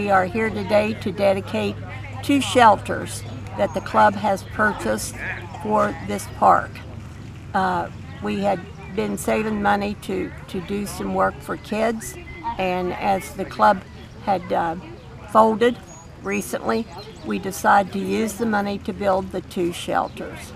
we are here today to dedicate two shelters that the club has purchased for this park. Uh, we had been saving money to, to do some work for kids, and as the club had uh, folded recently, we decided to use the money to build the two shelters.